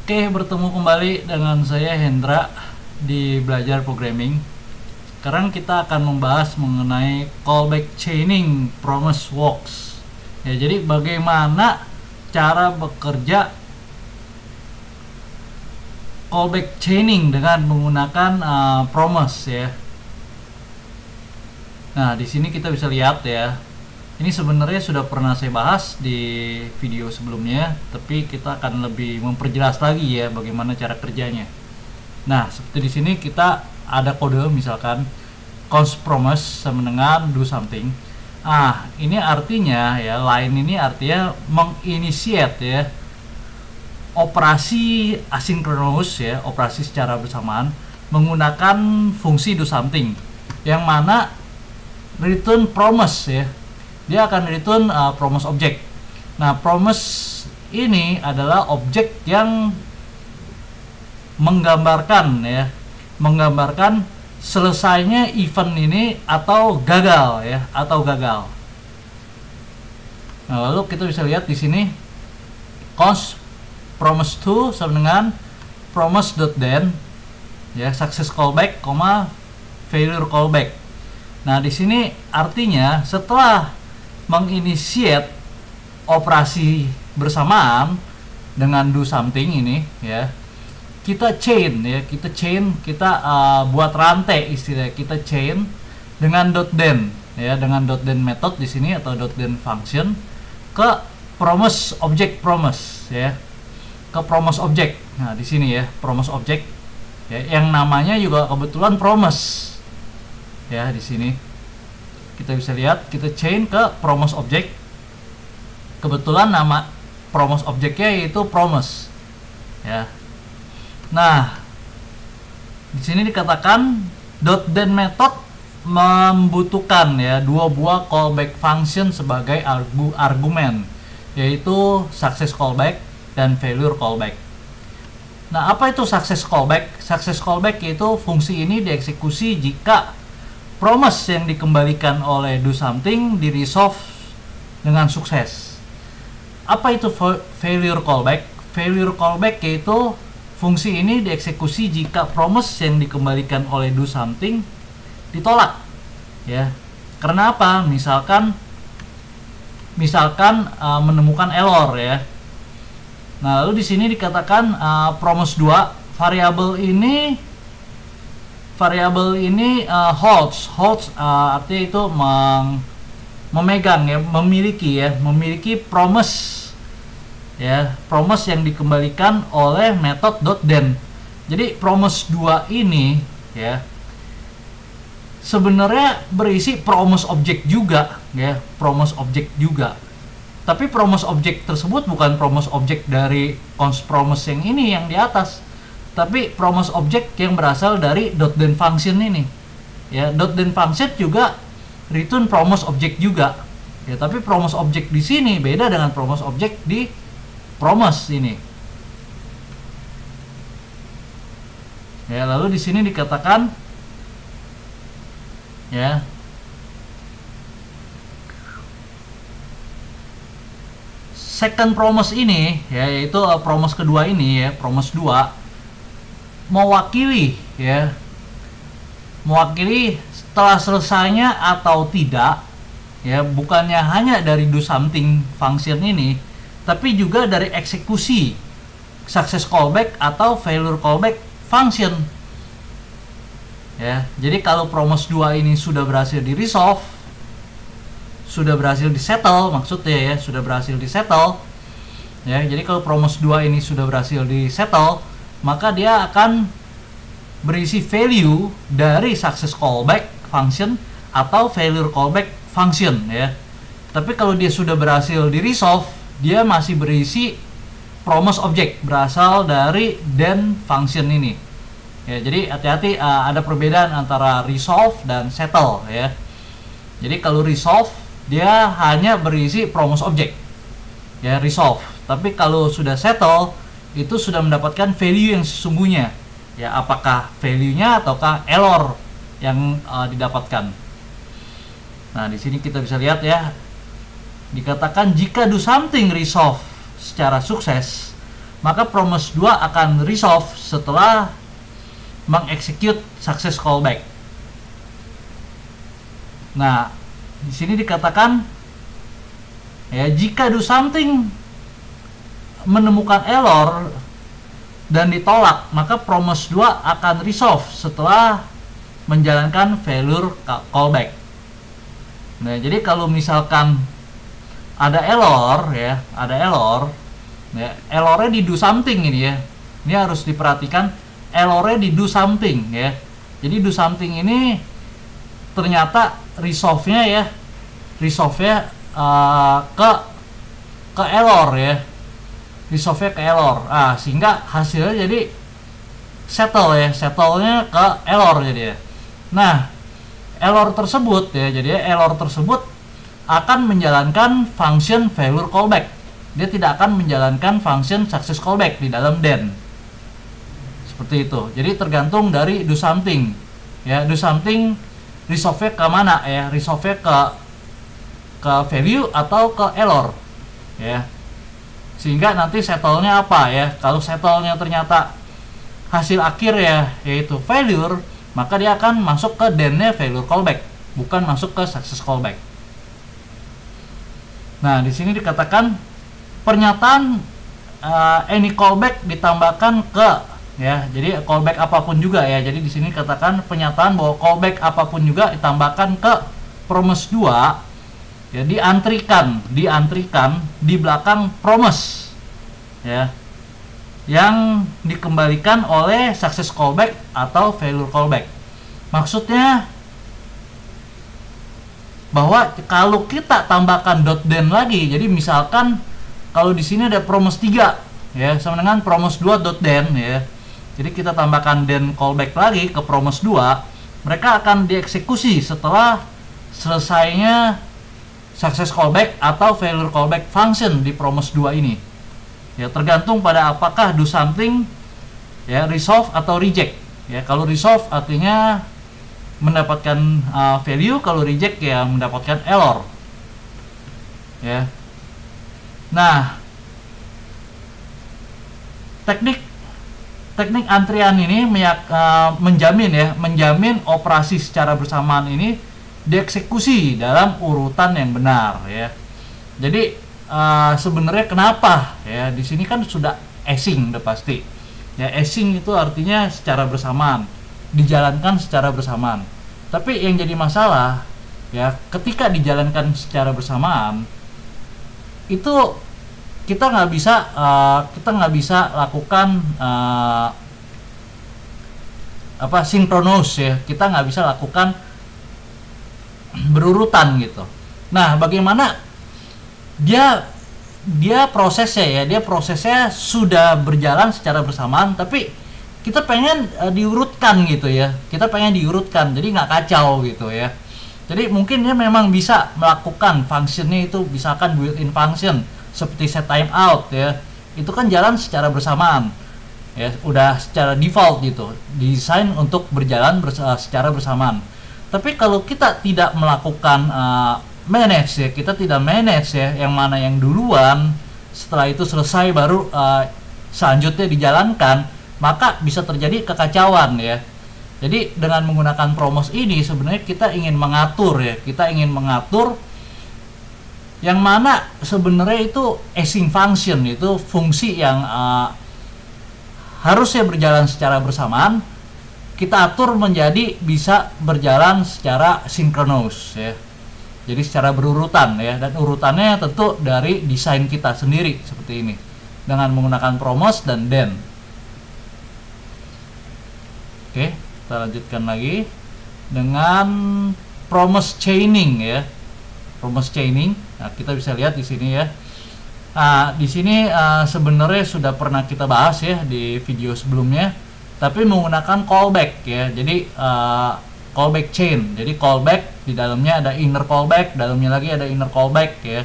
Oke, bertemu kembali dengan saya Hendra di Belajar Programming. Sekarang kita akan membahas mengenai callback chaining promise works. Ya, jadi bagaimana cara bekerja callback chaining dengan menggunakan uh, promise ya. Nah, di sini kita bisa lihat ya, ini sebenarnya sudah pernah saya bahas di video sebelumnya, tapi kita akan lebih memperjelas lagi ya bagaimana cara kerjanya. Nah, seperti di sini kita ada kode misalkan const promise sama dengan do something. Ah, ini artinya ya line ini artinya menginitiate ya operasi asinkronus ya, operasi secara bersamaan menggunakan fungsi do something yang mana return promise ya dia akan return uh, promise object. Nah, promise ini adalah objek yang menggambarkan ya, menggambarkan selesainya event ini atau gagal ya, atau gagal. Nah, lalu kita bisa lihat di sini cost promise to sama dengan promise.then ya success callback, failure callback. Nah, di sini artinya setelah menginisiat operasi bersamaan dengan do something ini ya. Kita chain ya. Kita chain kita uh, buat rantai istilah kita chain dengan dot .den ya. Dengan dot .den method di sini atau dot .den function ke promise object promise ya. Ke promise object. Nah di sini ya. Promise object. Ya yang namanya juga kebetulan promise. Ya di sini kita bisa lihat kita chain ke promise object kebetulan nama promise objectnya yaitu promise ya nah di sini dikatakan dot .then method membutuhkan ya dua buah callback function sebagai argu argumen yaitu success callback dan failure callback. Nah, apa itu success callback? Success callback yaitu fungsi ini dieksekusi jika promise yang dikembalikan oleh do something di resolve dengan sukses. Apa itu failure callback? Failure callback yaitu fungsi ini dieksekusi jika promise yang dikembalikan oleh do something ditolak. Ya. Karena apa? Misalkan misalkan uh, menemukan error ya. Nah, lalu di sini dikatakan uh, promise 2 variabel ini variabel ini uh, holds. Holds uh, artinya itu meng, memegang ya memiliki ya memiliki promise. Ya promise yang dikembalikan oleh method .then. Jadi promise 2 ini ya sebenarnya berisi promise object juga ya promise object juga. Tapi promise object tersebut bukan promise object dari cons promise yang ini yang di atas tapi promise object yang berasal dari dot .then function ini. Ya dot .then function juga return promise object juga. Ya tapi promise object di sini beda dengan promise object di promise ini. Ya lalu di sini dikatakan ya second promise ini ya yaitu uh, promise kedua ini ya promise 2 mewakili ya. Mewakili setelah selesainya atau tidak ya bukannya hanya dari do something function ini tapi juga dari eksekusi success callback atau failure callback function. Ya jadi kalau promise 2 ini sudah berhasil di resolve sudah berhasil di settle maksudnya ya sudah berhasil di settle ya jadi kalau promise 2 ini sudah berhasil di settle maka dia akan berisi value dari success callback function atau failure callback function ya. Tapi kalau dia sudah berhasil di resolve, dia masih berisi promise object berasal dari then function ini. Ya, jadi hati-hati uh, ada perbedaan antara resolve dan settle ya. Jadi kalau resolve dia hanya berisi promise object. Ya, resolve. Tapi kalau sudah settle itu sudah mendapatkan value yang sesungguhnya. Ya apakah value-nya ataukah error yang uh, didapatkan. Nah di sini kita bisa lihat ya. Dikatakan jika do something resolve secara sukses maka promise 2 akan resolve setelah mengexecute success callback. Nah, di sini dikatakan ya jika do something menemukan error dan ditolak, maka promise 2 akan resolve setelah menjalankan failure callback. Nah, jadi kalau misalkan ada error ya, ada error, ya, errornya di do something ini ya. Ini harus diperhatikan errornya di do something ya. Jadi do something ini ternyata resolve-nya ya, resolve-nya uh, ke ke error ya. Resolve-nya ke error. Ah, sehingga hasilnya jadi settle ya, settle-nya ke error jadi ya. Nah, error tersebut ya, jadi error tersebut akan menjalankan function failure callback. Dia tidak akan menjalankan function success callback di dalam den. Seperti itu. Jadi tergantung dari do something. Ya, do something resolve ke mana ya? Resolve ke ke value atau ke error. Ya. Sehingga nanti settle-nya apa ya? Kalau settle-nya ternyata hasil akhir ya yaitu failure, maka dia akan masuk ke den-nya failure callback, bukan masuk ke success callback. Nah, di sini dikatakan pernyataan uh, any callback ditambahkan ke ya. Jadi callback apa pun juga ya. Jadi di sini katakan pernyataan bahwa callback apa pun juga ditambahkan ke promise 2 ya diantrikan, diantrikan di belakang promise ya. Yang dikembalikan oleh success callback atau failure callback. Maksudnya bahwa kalau kita tambahkan dot den lagi jadi misalkan kalau di sini ada promos 3 ya sama dengan promos 2 dot den ya jadi kita tambahkan den callback lagi ke promos 2 mereka akan dieksekusi setelah selesainya success callback atau failure callback function di promos 2 ini. Ya tergantung pada apakah do something ya resolve atau reject. Ya kalau resolve artinya mendapatkan uh, value kalau reject ya mendapatkan error. Ya. Nah teknik teknik antrian ini uh, menjamin ya menjamin operasi secara bersamaan ini dieksekusi dalam urutan yang benar ya. Jadi uh, sebenarnya kenapa ya di sini kan sudah async udah pasti. Ya async itu artinya secara bersamaan dijalankan secara bersamaan. Tapi yang jadi masalah ya ketika dijalankan secara bersamaan itu kita nggak bisa uh, kita nggak bisa lakukan uh, apa sinkronus ya. Kita nggak bisa lakukan berurutan gitu. Nah bagaimana dia dia prosesnya ya dia prosesnya sudah berjalan secara bersamaan tapi kita pengen uh, diurutkan gitu ya. Kita pengen diurutkan jadi nggak kacau gitu ya. Jadi mungkin dia memang bisa melakukan functionnya itu misalkan built-in function seperti set time out ya. Itu kan jalan secara bersamaan ya udah secara default gitu. Desain untuk berjalan bers secara bersamaan tapi kalau kita tidak melakukan uh, manage ya kita tidak manage ya yang mana yang duluan setelah itu selesai baru uh, selanjutnya dijalankan maka bisa terjadi kekacauan ya. Jadi dengan menggunakan promos ini sebenarnya kita ingin mengatur ya, kita ingin mengatur yang mana sebenarnya itu async function itu fungsi yang uh, harusnya berjalan secara bersamaan kita atur menjadi bisa berjalan secara sinkronus ya. Jadi secara berurutan ya dan urutannya tentu dari desain kita sendiri seperti ini dengan menggunakan promos dan den. Oke, kita lanjutkan lagi dengan promise chaining ya. Promise chaining. Nah, kita bisa lihat di sini ya. Nah, di sini uh, sebenarnya sudah pernah kita bahas ya di video sebelumnya, tapi menggunakan callback ya. Jadi uh, callback chain. Jadi callback di dalamnya ada inner callback, dalamnya lagi ada inner callback ya.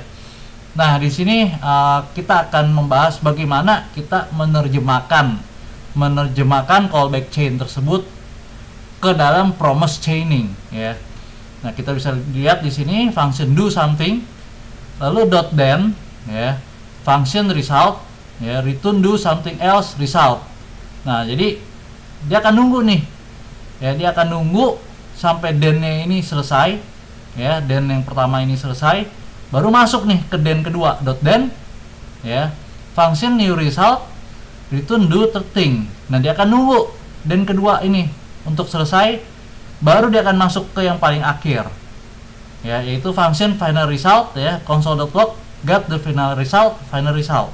Nah, di sini uh, kita akan membahas bagaimana kita menerjemahkan menerjemahkan callback chain tersebut ke dalam promise chaining ya. Nah, kita bisa lihat di sini function do something lalu dot then ya, function result ya return do something else result nah jadi dia akan nunggu nih. Ya dia akan nunggu sampai dennya ini selesai. Ya den yang pertama ini selesai. Baru masuk nih ke den kedua. Dot den ya function new result return do thing nah dia akan nunggu den kedua ini untuk selesai. Baru dia akan masuk ke yang paling akhir. Ya yaitu function final result. Ya console.log get the final result final result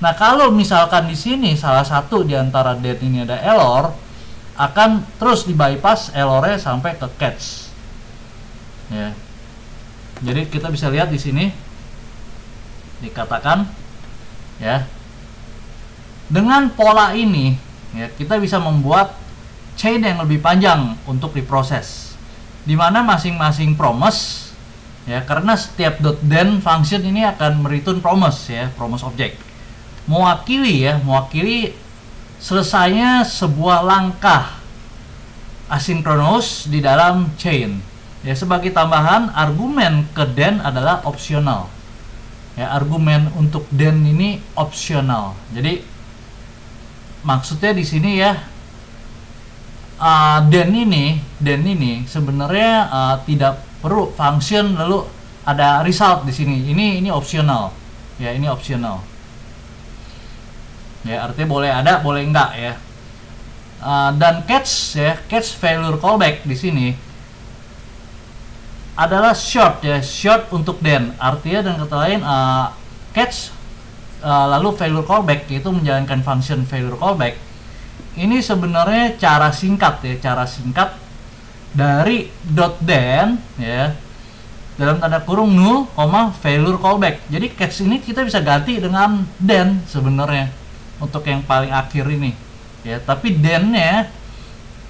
nah kalau misalkan di sini salah satu di antara den ini ada error akan terus di bypass errornya sampai ke catch. Ya. Jadi kita bisa lihat di sini dikatakan ya. Dengan pola ini ya kita bisa membuat chain yang lebih panjang untuk diproses. Di mana masing-masing promise ya karena setiap dot .then function ini akan mereturn promise ya promise object mewakili ya mewakili selesainya sebuah langkah asinkronus di dalam chain Ya, sebagai tambahan, argumen ke den adalah opsional. Ya, argumen untuk den ini opsional. Jadi maksudnya di sini ya uh, den ini, den ini sebenarnya uh, tidak perlu function lalu ada result di sini. Ini ini opsional. Ya, ini opsional. Ya, artinya boleh ada, boleh enggak ya. Uh, dan catch ya, catch failure callback di sini adalah short ya short untuk den artinya dan kata lain uh, catch uh, lalu failure callback itu menjalankan function failure callback ini sebenarnya cara singkat ya cara singkat dari dot den ya dalam tanda kurung null, failure callback. Jadi catch ini kita bisa ganti dengan den sebenarnya untuk yang paling akhir ini. Ya, tapi dennya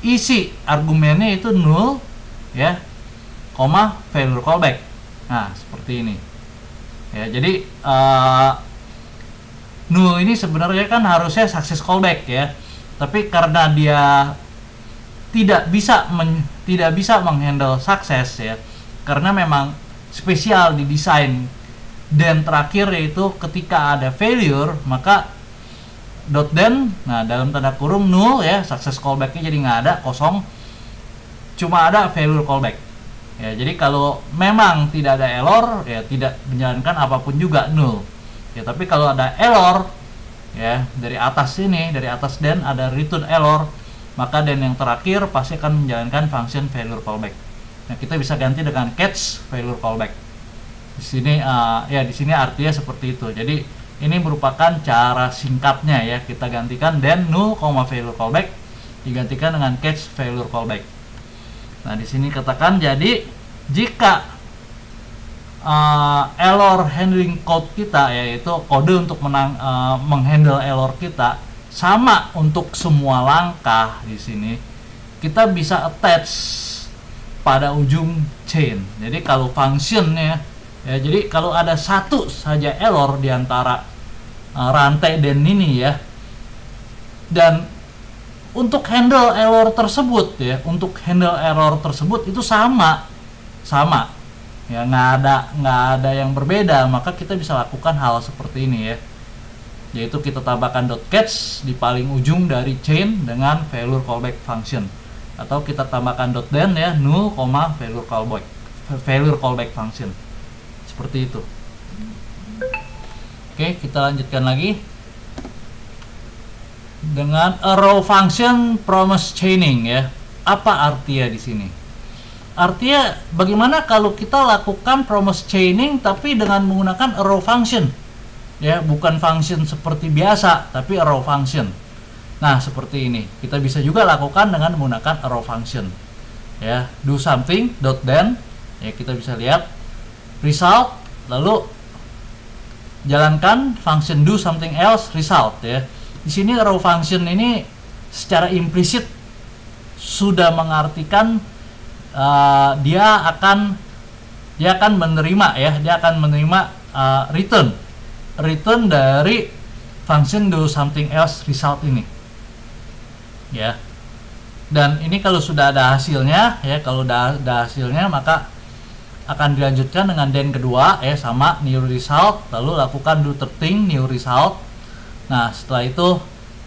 isi argumennya itu null ya koma failure callback. Nah seperti ini. Ya jadi uh, ini sebenarnya kan harusnya sukses callback ya. Tapi karena dia tidak bisa men, tidak bisa menghandle sukses ya karena memang spesial di desain. Dan terakhir yaitu ketika ada failure maka dot then nah dalam tanda kurung null ya. Sukses callbacknya jadi nggak ada kosong. Cuma ada failure callback. Ya jadi kalau memang tidak ada error ya tidak menjalankan apa pun juga nul ya tapi kalau ada error ya dari atas ini dari atas den ada return error maka den yang terakhir pasti akan menjalankan function failure callback. Nah kita bisa ganti dengan catch failure callback. Di sini uh, ya di sini artinya seperti itu. Jadi ini merupakan cara singkatnya ya kita gantikan den null, failure callback digantikan dengan catch failure callback Nah, di sini katakan jadi jika uh, error handling code kita yaitu kode untuk menang uh, menghandle error kita sama untuk semua langkah di sini kita bisa attach pada ujung chain. Jadi kalau functionnya ya jadi kalau ada satu saja error di antara rantai dan ini ya. Dan untuk handle error tersebut ya untuk handle error tersebut itu sama sama. Ya nggak ada nggak ada yang berbeda maka kita bisa lakukan hal seperti ini ya. Yaitu kita tambahkan dot catch di paling ujung dari chain dengan failure callback function. Atau kita tambahkan dot then ya null, failure callback failure callback function. Seperti itu oke kita lanjutkan lagi dengan arrow function promise chaining ya. Apa artinya di sini? Artinya bagaimana kalau kita lakukan promise chaining tapi dengan menggunakan arrow function? Ya, bukan function seperti biasa tapi arrow function. Nah, seperti ini. Kita bisa juga lakukan dengan menggunakan arrow function. Ya, do something dot then ya kita bisa lihat result lalu jalankan function do something else result ya. Di sini row function ini secara implisit sudah mengartikan uh, dia akan dia akan menerima ya. Dia akan menerima uh, return. Return dari function do something else result ini. Ya. Dan ini kalau sudah ada hasilnya ya kalau udah ada hasilnya maka akan dilanjutkan dengan den kedua ya sama new result lalu lakukan do thing new result. Nah, setelah itu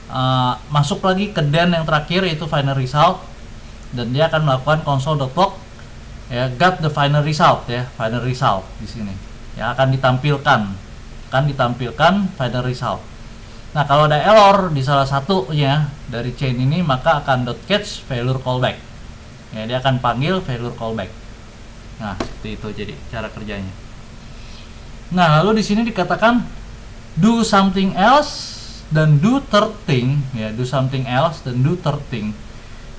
uh, masuk lagi ke den yang terakhir yaitu final result. Dan dia akan melakukan console.log ya got the final result ya final result di sini. Ya akan ditampilkan akan ditampilkan final result. Nah kalau ada error di salah satunya dari chain ini maka akan dot catch failure callback. Ya dia akan panggil failure callback nah seperti itu jadi cara kerjanya. Nah lalu di sini dikatakan do something else dan do third ya do something else dan do third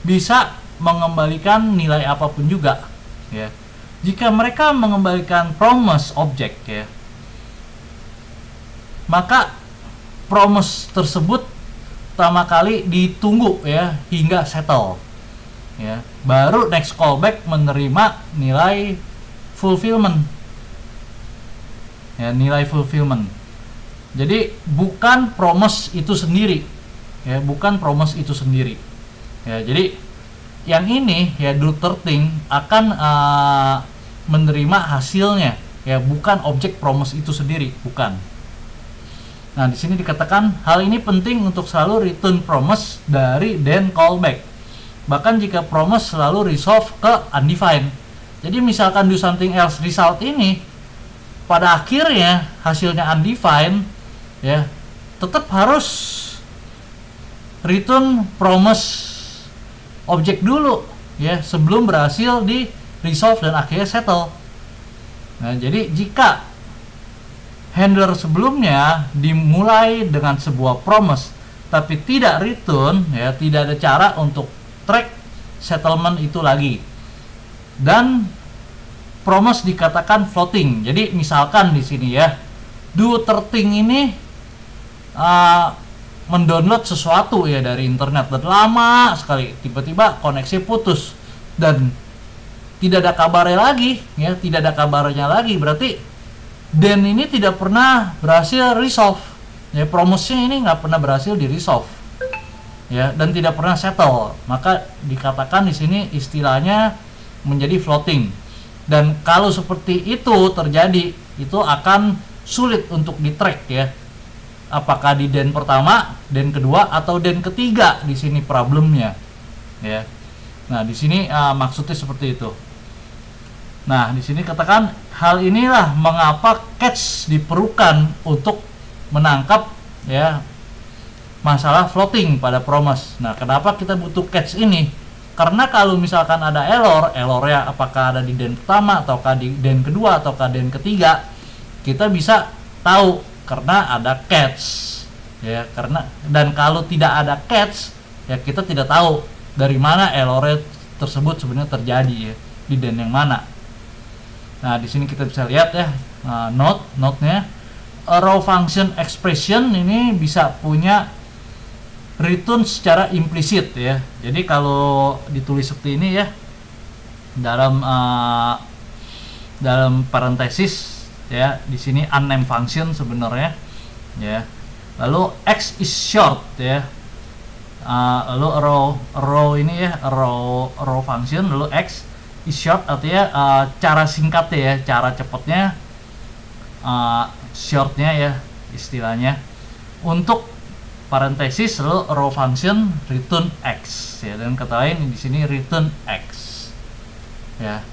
bisa mengembalikan nilai apa pun juga ya. Jika mereka mengembalikan promise object ya maka promise tersebut pertama kali ditunggu ya hingga settle ya. Baru next callback menerima nilai fulfillment. Ya nilai fulfillment. Jadi bukan promise itu sendiri. Ya bukan promise itu sendiri. Ya jadi yang ini ya do thing akan uh, menerima hasilnya. Ya bukan objek promise itu sendiri bukan. Nah di sini dikatakan hal ini penting untuk selalu return promise dari then callback bahkan jika promise selalu resolve ke undefined jadi misalkan do something else result ini pada akhirnya hasilnya undefined ya tetap harus return promise objek dulu ya sebelum berhasil di resolve dan akhirnya settle. Nah, jadi jika handler sebelumnya dimulai dengan sebuah promise tapi tidak return ya tidak ada cara untuk track settlement itu lagi. Dan promise dikatakan floating. Jadi misalkan di sini ya do terting ini uh, mendownload sesuatu ya dari internet. Dan lama sekali tiba-tiba koneksi putus. Dan tidak ada kabarnya lagi ya tidak ada kabarnya lagi. Berarti Dan ini tidak pernah berhasil resolve. Ya promosinya ini nggak pernah berhasil di resolve ya dan tidak pernah settle maka dikatakan di sini istilahnya menjadi floating dan kalau seperti itu terjadi itu akan sulit untuk di track ya apakah di den pertama, den kedua atau den ketiga di sini problemnya. Ya. Nah, di sini uh, maksudnya seperti itu. Nah, di sini katakan hal inilah mengapa catch diperlukan untuk menangkap ya masalah floating pada promise. Nah, kenapa kita butuh catch ini? Karena kalau misalkan ada error, errornya apakah ada di den pertama ataukah di den kedua ataukah den ketiga, kita bisa tahu karena ada catch ya karena dan kalau tidak ada catch ya kita tidak tahu dari mana error tersebut sebenarnya terjadi ya di den yang mana nah di sini kita bisa lihat ya uh, note note-nya raw function expression ini bisa punya return secara implisit ya. Jadi kalau ditulis seperti ini ya dalam uh, dalam parentesis ya di sini unnamed function sebenarnya ya. Lalu x is short ya. Uh, lalu row row ini ya row row function lalu x is short artinya uh, cara singkatnya ya cara cepatnya uh, shortnya ya istilahnya. Untuk parentesis lalu row function return x. Ya dan kata lain di sini return x. Ya.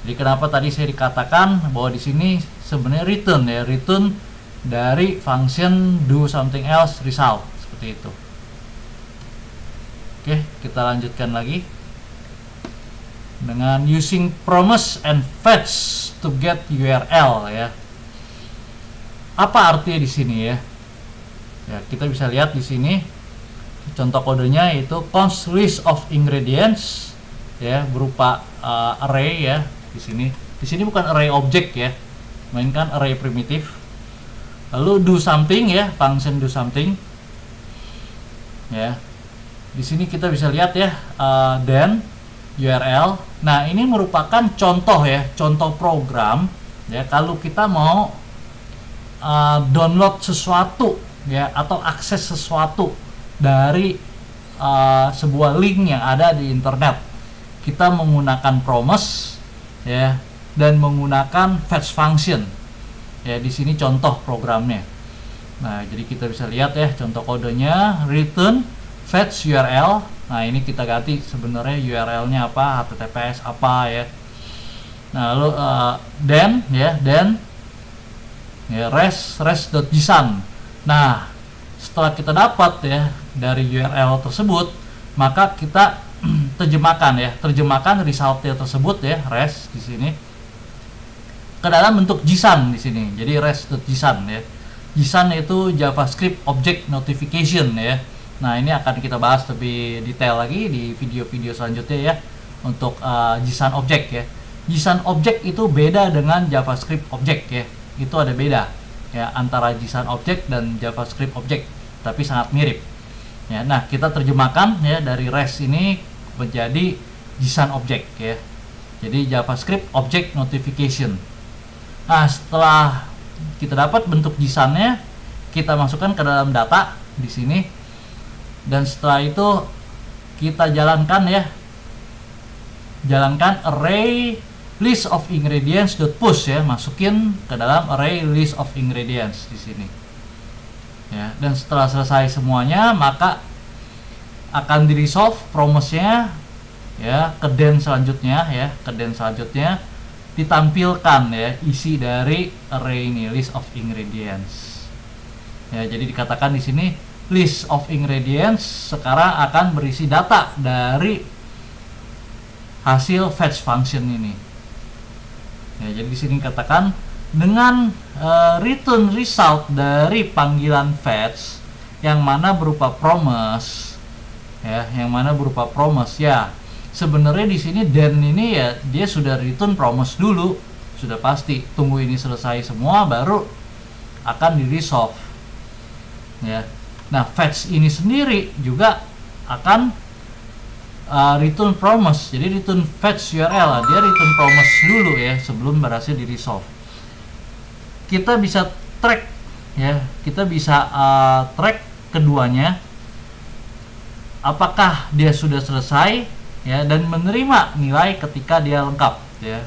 Jadi kenapa tadi saya dikatakan bahwa di sini sebenarnya return ya return dari function do something else result seperti itu. Oke kita lanjutkan lagi. Dengan using promise and fetch to get URL ya. Apa artinya di sini ya ya kita bisa lihat di sini contoh kodenya itu const list of ingredients ya berupa uh, array ya di sini. Di sini bukan array object ya mainkan array primitif. Lalu do something ya function do something ya. Di sini kita bisa lihat ya uh, then URL nah ini merupakan contoh ya contoh program ya. Kalau kita mau uh, download sesuatu ya atau akses sesuatu dari uh, sebuah link yang ada di internet kita menggunakan promise ya dan menggunakan fetch function. Ya, di sini contoh programnya. Nah, jadi kita bisa lihat ya contoh kodenya return fetch URL. Nah, ini kita ganti sebenarnya URL-nya apa, HTTPS apa ya. Nah, lalu uh, then ya, then ya res res.json. Nah, setelah kita dapat ya dari URL tersebut, maka kita terjemahkan ya, terjemahkan resultnya tersebut ya, res di sini ke dalam bentuk JSON di sini. Jadi res.json ya. JSON itu JavaScript Object Notification ya. Nah, ini akan kita bahas lebih detail lagi di video-video selanjutnya ya untuk uh, JSON Object ya. JSON Object itu beda dengan JavaScript Object ya. Itu ada beda ya antara JSON Object dan JavaScript Object, tapi sangat mirip. Ya, nah kita terjemahkan ya dari REST ini menjadi JSON Object ya. Jadi JavaScript Object Notification. Nah, setelah kita dapat bentuk JSON-nya, kita masukkan ke dalam data di sini. Dan setelah itu kita jalankan ya. Jalankan array list of ingredients push ya, masukin ke dalam array list of ingredients di sini. Ya, dan setelah selesai semuanya, maka akan di resolve promise-nya ya ke den selanjutnya ya, ke den selanjutnya ditampilkan ya isi dari array ini list of ingredients. Ya, jadi dikatakan di sini list of ingredients sekarang akan berisi data dari hasil fetch function ini. Ya, jadi di sini katakan dengan uh, return result dari panggilan fetch yang mana berupa promise ya, yang mana berupa promise ya. Sebenarnya di sini Dan ini ya dia sudah return promise dulu. Sudah pasti tunggu ini selesai semua baru akan di resolve ya. Nah fetch ini sendiri juga akan uh, return promise jadi return fetch URL dia return promise dulu ya sebelum berhasil di resolve kita bisa track ya kita bisa uh, track keduanya apakah dia sudah selesai ya dan menerima nilai ketika dia lengkap ya.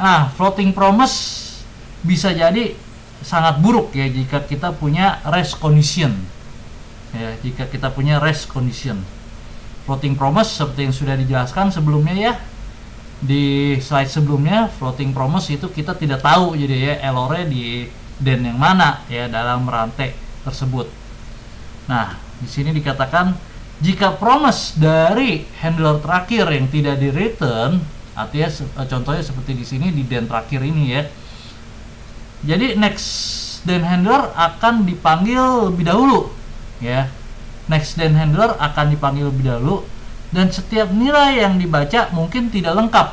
Nah, floating promise bisa jadi sangat buruk ya jika kita punya rest condition. Ya, jika kita punya rest condition. Floating promise seperti yang sudah dijelaskan sebelumnya ya. Di slide sebelumnya floating promise itu kita tidak tahu jadi ya errornya di den yang mana ya dalam rantai tersebut. Nah, di sini dikatakan jika promise dari handler terakhir yang tidak di return artinya eh, contohnya seperti di sini di den terakhir ini ya jadi next den handler akan dipanggil lebih dahulu ya next den handler akan dipanggil lebih dahulu dan setiap nilai yang dibaca mungkin tidak lengkap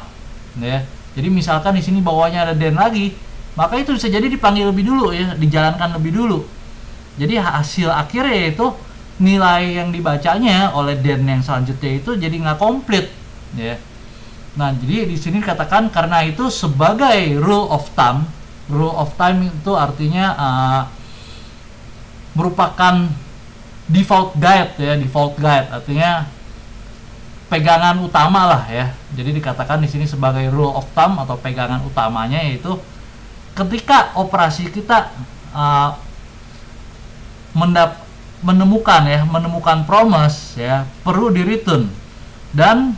ya. Jadi misalkan di sini bawahnya ada den lagi maka itu bisa jadi dipanggil lebih dulu ya dijalankan lebih dulu. Jadi hasil akhirnya itu nilai yang dibacanya oleh den yang selanjutnya itu jadi nggak komplit ya. Nah jadi di sini katakan karena itu sebagai rule of thumb rule of time itu artinya uh, merupakan default guide ya default guide. Artinya pegangan utama lah ya. Jadi dikatakan di sini sebagai rule of thumb atau pegangan utamanya yaitu ketika operasi kita uh, mendap menemukan ya menemukan promise ya perlu di return dan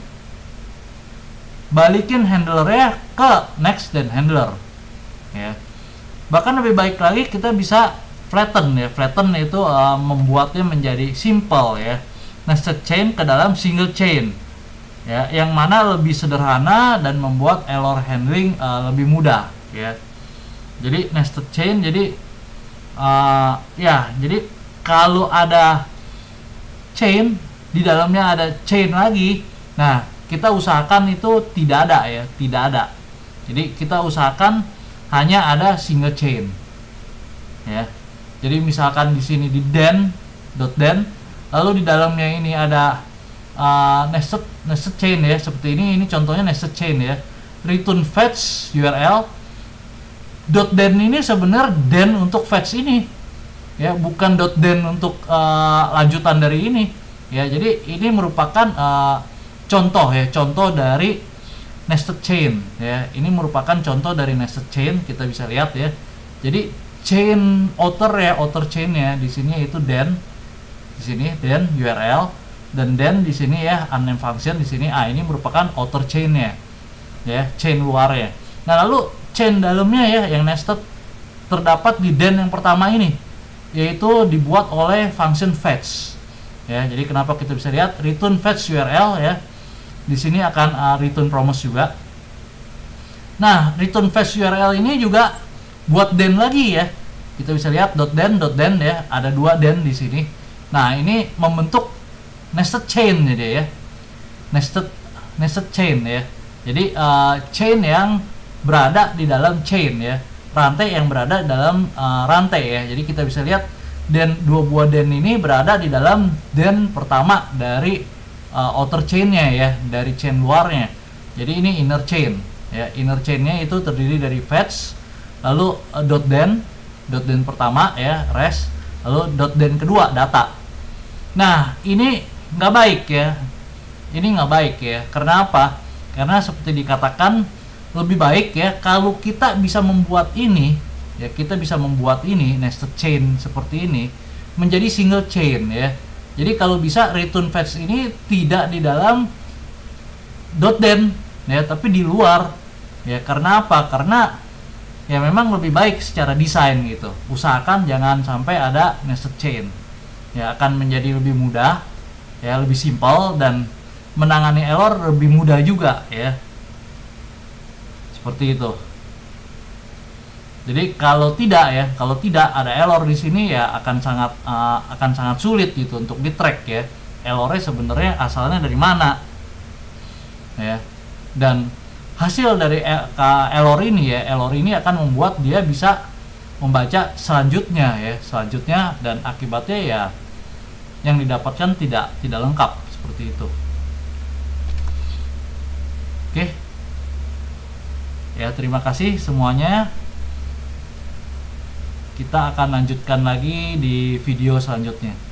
balikin handlernya ke next dan handler ya. Bahkan lebih baik lagi kita bisa flatten ya. Flatten itu uh, membuatnya menjadi simple ya. Nested chain ke dalam single chain. Ya yang mana lebih sederhana dan membuat error handling uh, lebih mudah ya. Jadi nested chain jadi uh, ya jadi kalau ada chain di dalamnya ada chain lagi nah kita usahakan itu tidak ada ya tidak ada. Jadi kita usahakan hanya ada single chain ya jadi misalkan di sini di den dot den lalu di dalamnya ini ada uh, nested nested chain ya seperti ini ini contohnya nested chain ya. Return fetch URL dot den ini sebenarnya den untuk fetch ini ya bukan dot den untuk uh, lanjutan dari ini. Ya jadi ini merupakan uh, contoh ya contoh dari nested chain ya. Ini merupakan contoh dari nested chain kita bisa lihat ya. Jadi chain outer ya outer chain ya. Di sini itu then di sini then URL dan then di sini ya unnamed function di sini. Ah ini merupakan outer chain ya. Ya chain luar ya. Nah lalu chain dalamnya ya yang nested terdapat di then yang pertama ini yaitu dibuat oleh function fetch. Ya jadi kenapa kita bisa lihat? Return fetch URL ya. Di sini akan uh, return promise juga. Nah return fetch URL ini juga buat den lagi ya. Kita bisa lihat dot den dot den ya. Ada dua den di sini. Nah ini membentuk nested chain jadi ya. Nested nested chain ya. Jadi uh, chain yang berada di dalam chain ya. Rantai yang berada dalam uh, rantai ya. Jadi kita bisa lihat den dua buah den ini berada di dalam den pertama dari uh, outer chainnya ya dari chain luarnya. Jadi ini inner chain ya. Inner chainnya itu terdiri dari fetch lalu uh, dot den dot den pertama ya res. Lalu dot den kedua data. Nah ini nggak baik ya. Ini nggak baik ya. Karena apa? Karena seperti dikatakan lebih baik ya kalau kita bisa membuat ini ya kita bisa membuat ini nested chain seperti ini menjadi single chain ya. Jadi kalau bisa return fetch ini tidak di dalam dot den ya tapi di luar. Ya karena apa? Karena ya memang lebih baik secara desain gitu. Usahakan jangan sampai ada nested chain. Ya akan menjadi lebih mudah ya lebih simpel dan menangani error lebih mudah juga ya. Seperti itu. Jadi kalau tidak ya kalau tidak ada error di sini ya akan sangat uh, akan sangat sulit gitu untuk di track ya. Errornya sebenarnya asalnya dari mana ya. Dan hasil dari error ini ya error ini akan membuat dia bisa membaca selanjutnya ya selanjutnya dan akibatnya ya yang didapatkan tidak tidak lengkap seperti itu. Oke. Ya terima kasih semuanya. Kita akan lanjutkan lagi di video selanjutnya